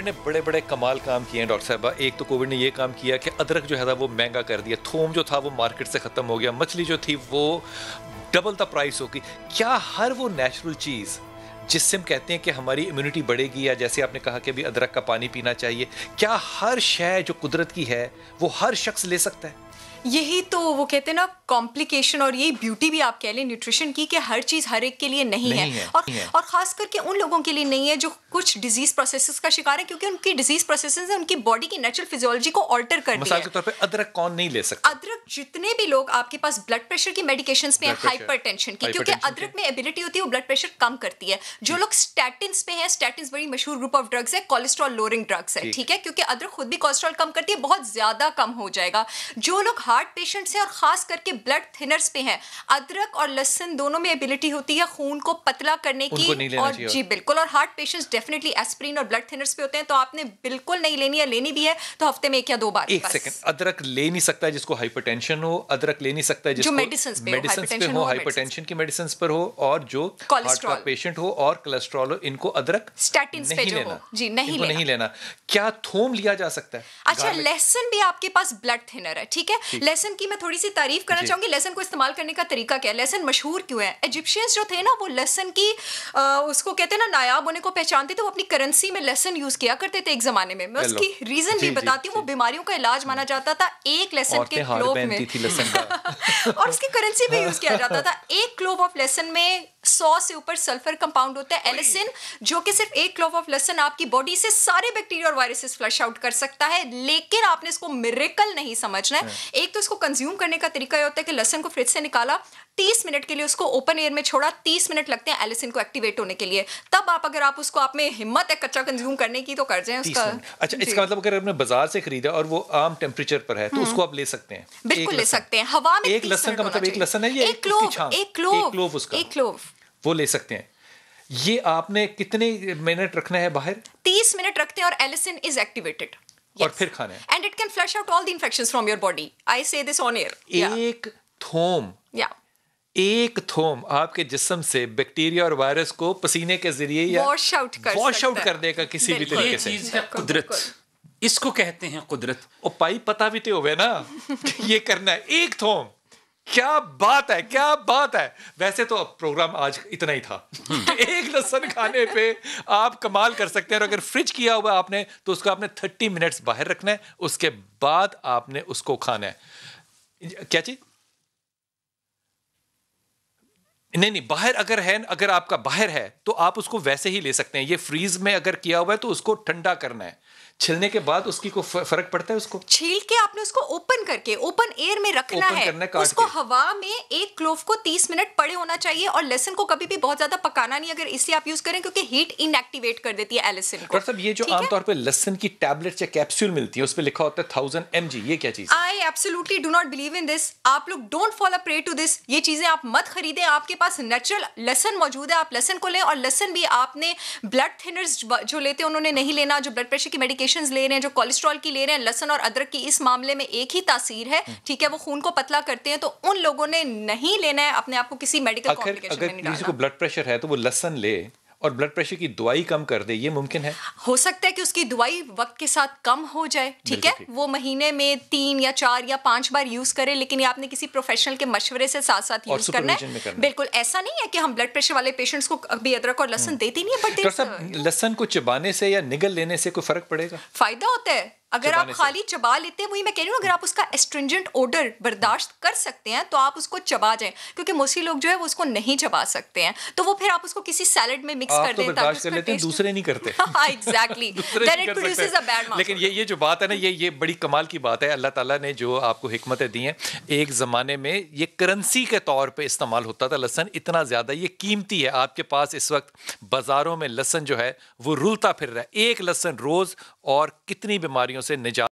Covid ने बड़े बड़े कमाल काम किए हैं, डॉक्टर साहबा। एक तो कोविड ने ये काम किया कि अदरक जो है था वो महँगा कर दिया। थोम जो था, वो मार्केट से ख़त्म हो गया। मछली जो थी, वो डबल द प्राइस होगी क्या हर वो नेचुरल चीज़, जिससे हम कहते हैं कि हमारी इम्यूनिटी बढ़ेगी, या जैसे आपने कहा कि अभी अदरक का पानी पीना चाहिए, क्या हर शय जो कुदरत की है, वो हर शख्स ले सकता है? यही तो वो कहते हैं ना कॉम्प्लिकेशन और यही ब्यूटी भी आप कह लें न्यूट्रिशन की कि हर चीज़ हर एक के लिए नहीं, नहीं है, है और है। और खास करके उन लोगों के लिए नहीं है जो कुछ डिज़ीज़ प्रोसेस का शिकार है क्योंकि उनकी डिज़ीज़ प्रोसेस है उनकी बॉडी की नेचुरल फिजियोलॉजी को ऑल्टर कर मिसाल के तौर पे अदरक कौन नहीं ले सकता? अदरक जितने भी लोग आपके पास ब्लड प्रेशर की मेडिकेशंस पे हैं pressure, हाइपरटेंशन की क्योंकि अदरक में एबिलिटी होती है वो ब्लड प्रेशर कम करती है। जो लोग स्टैटिन्स पे हैं स्टैटिन्स बड़ी मशहूर ग्रुप ऑफ़ ड्रग्स है कोलेस्ट्रॉल लोअरिंग ड्रग्स है ठीक। है? क्योंकि अदरक खुद भी कोलेस्ट्रॉल कम करती है बहुत ज़्यादा कम हो जाएगा। जो लोग हार्ट पेशेंट्स हैं और खास करके ब्लड थिनर्स पे हैं अदरक और लहसुन दोनों में एबिलिटी होती है खून को पतला करने की। और जी बिल्कुल। और हार्ट पेशेंट्स डेफिनेटली एस्प्रिन और ब्लड थिनर्स पे होते हैं तो आपने बिल्कुल नहीं लेनी है लेनी भी है तो हफ़्ते में एक या दो बार एक सेकंड अदरक ले नहीं सकता जिसको हाइपरटेंशन हो अदरक ले नहीं सकता है जिसको medicines पे हो, पे हो हाइपरटेंशन की मेडिसिन पर हो और जो हार्ट का पेशेंट हो और कोलेस्ट्रॉल हो इनको अदरक पे नहीं हो, लेना। जी, नहीं लेना। नहीं लेना। क्या थोम लिया जा सकता है? अच्छा लहसुन भी आपके पास ब्लड थिनर है ठीक है? लहसुन की मैं थोड़ी सी तारीफ़ करना चाहूँगी। लहसुन को इस्तेमाल करने का तरीका क्या है? लहसुन मशहूर क्यों है? इजिप्शियंस जो थे ना वो लहसुन की उसको कहते हैं ना नायाब होने को पहचानते थे वो अपनी करेंसी में लहसुन यूज़ किया करते थे एक जमाने में। मैं उसकी रीजन भी बताती हूँ वो बीमारियों का इलाज माना जाता था एक लहसुन के में पहनती थी लहसन और उसकी करेंसी भी यूज़ किया जाता था। एक क्लोव ऑफ़ लेसन में सौ से ऊपर सल्फ़र कंपाउंड होता है एलिसिन जो कि सिर्फ़ एक क्लोव ऑफ़ लहसुन आपकी बॉडी से सारे बैक्टीरिया और वायरसेस फ्लश आउट कर सकता है लेकिन आपने इसको मिरेकल नहीं समझना है। एक तो इसको कंज्यूम करने का तरीका ये होता है कि लहसुन को फ्रिज से निकाला 30 मिनट के लिए उसको ओपन एयर में छोड़ा 30 मिनट लगते हैं एलिसिन को एक्टिवेट होने के लिए। तब आप अगर आप उसको आप में हिम्मत है कच्चा कंज्यूम करने की तो कर जाए उसका। अच्छा इसका मतलब अगर आपने बाज़ार से खरीदा और वो आम टेम्परेचर पर है तो उसको आप ले सकते हैं। बिल्कुल ले सकते हैं। हवा में एक लसन का मतलब एक लहसुन है एक क्लोव एक क्लोव। एक क्लोव। वो ले सकते हैं। ये आपने कितने मिनट रखना है बाहर? 30 मिनट रखते हैं और एलिसिन इज़ एक्टिवेटेड। और फिर खाना है। And it can flush out all the infections from your body I say this on air एक थोम। या एक थोम आपके जिस्म से बैक्टीरिया और वायरस को पसीने के ज़रिए या वॉश आउट कर वॉश आउट कर देगा किसी भी तरीके से। चीज़ है कुदरत। इसको कहते हैं कुदरत। और पाई पता भी तो होवे ना। ये करना है। एक थोम। क्या बात है क्या बात है। वैसे तो प्रोग्राम आज इतना ही था। एक लहसन खाने पे आप कमाल कर सकते हैं और अगर फ्रिज किया हुआ आपने तो उसको आपने थर्टी मिनट्स बाहर रखना है उसके बाद आपने उसको खाना है। क्या चीज़? नहीं नहीं बाहर अगर है अगर आपका बाहर है तो आप उसको वैसे ही ले सकते हैं। ये फ्रीज में अगर किया हुआ है तो उसको ठंडा करना है। छिलने के बाद उसकी को फ़र्क पड़ता है उसको? छील के आपने उसको ओपन करके ओपन एयर में रखना है। उसको हवा में एक क्लोव को 30 मिनट पड़े होना चाहिए और लहसुन को कभी भी बहुत ज़्यादा पकाना नहीं अगर इसलिए आप यूज़ करें क्योंकि हीट इनएक्टिवेट कर देती है एलिसिन को। डॉक्टर साहब ये जो आमतौर पे लहसन की टैबलेट या कैप्सूल मिलती है उस पर लिखा होता है थाउज़ेंड एम ये क्या चीज़ I absolutely do not believe in this आप लोग don't follow pray to this ये चीज़ें आप मत खरीदे आपके पास नेचुरल लेसन मौजूद है। आप लेसन को लें और लेसन भी आपने ब्लड थिनर्स जो लेते हैं उन्होंने नहीं लेना जो ब्लड प्रेशर की मेडिकेशन ले रहे हैं जो कोलेस्ट्रॉल की ले रहे हैं लसन और अदरक की इस मामले में एक ही तासीर है। ठीक है वो खून को पतला करते हैं तो उन लोगों ने नहीं लेना है अपने आप को किसी मेडिकल अगर अगर किसी को ब्लड प्रेशर है तो वो लसन ले। और ब्लड प्रेशर की दवाई कम कर दे ये मुमकिन है? हो सकता है कि उसकी दवाई वक्त के साथ कम हो जाए ठीक है? वो महीने में तीन या चार या पाँच बार यूज़ करे लेकिन ये आपने किसी प्रोफेशनल के मशवरे से साथ साथ यूज़ करना है। बिल्कुल ऐसा नहीं है कि हम ब्लड प्रेशर वाले पेशेंट्स को अभी अदरक और लहसन देते नहीं है बट लहसन को चबाने से या निगल लेने से कोई फ़र्क पड़ेगा? फ़ायदा होता है। अगर आप खाली चबा लेते हैं वही मैं कह रही हूँ अगर आप उसका एस्ट्रिंजेंट ओडर बर्दाश्त कर सकते हैं तो आप उसको चबा जाएँ क्योंकि मोस्टली लोग जो है वो उसको नहीं चबा सकते हैं। तो वो फिर आप उसको किसी सैलेड में मिक्स कर तो दें कर लेते हैं दूसरे नहीं करते। Exactly then it produces a bad लेकिन ये ये जो बात है ना ये ये बड़ी कमाल की बात है। अल्लाह ताला ने जो आपको हिकमतें दी हैं एक ज़माने में ये करेंसी के तौर पे इस्तेमाल होता था लहसन इतना ज़्यादा ये कीमती है। आपके पास इस वक्त बाज़ारों में लहसन जो है वो रुलता फिर रहा है। एक लहसन रोज़ और कितनी बीमारियों से निजात